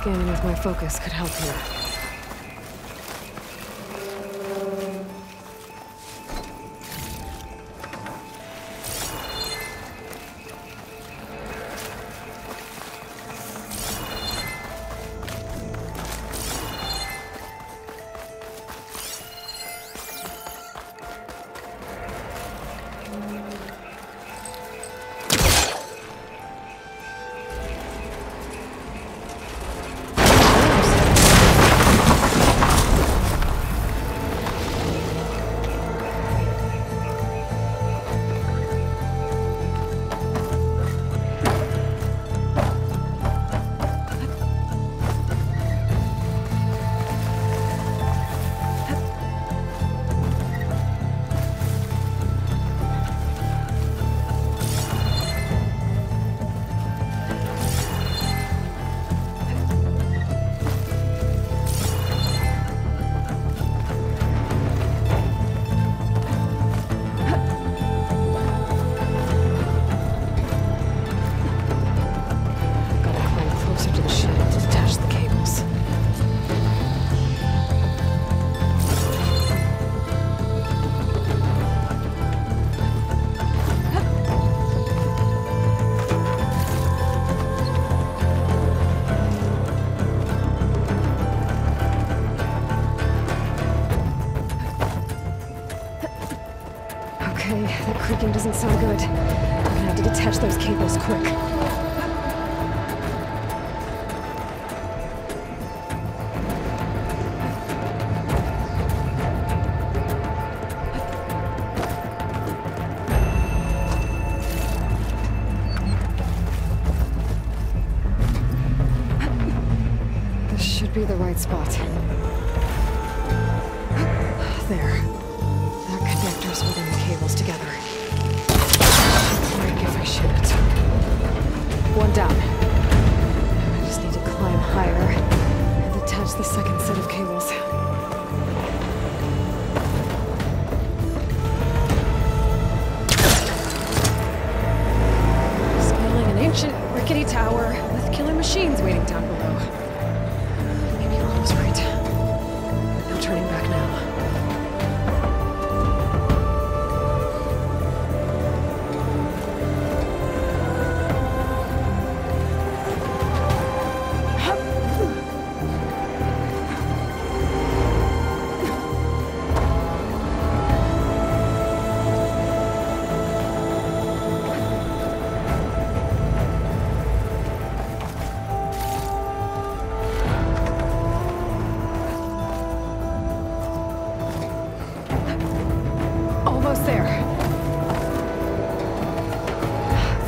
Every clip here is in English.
Scanning with my focus could help here. Okay, that creaking doesn't sound good. I'm gonna have to detach those cables quick. This should be the right spot. There. That holding the cables together. Break if I shoot it. One down.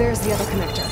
There's the other connector.